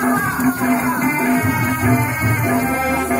Thank you.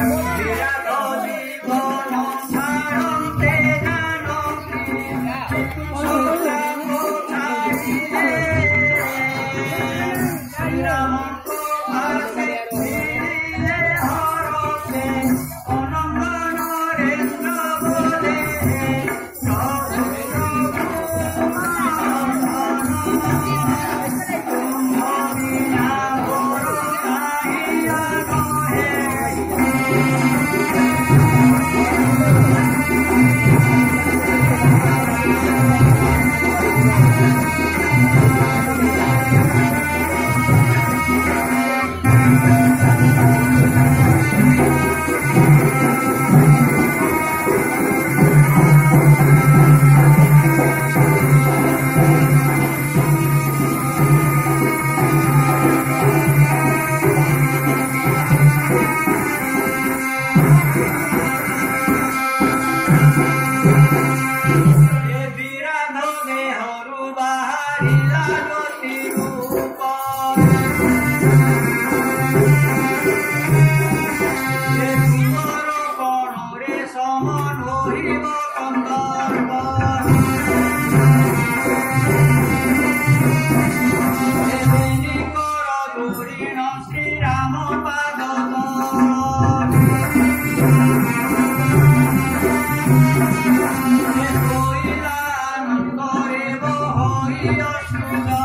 Tirar Milagro. Thank you.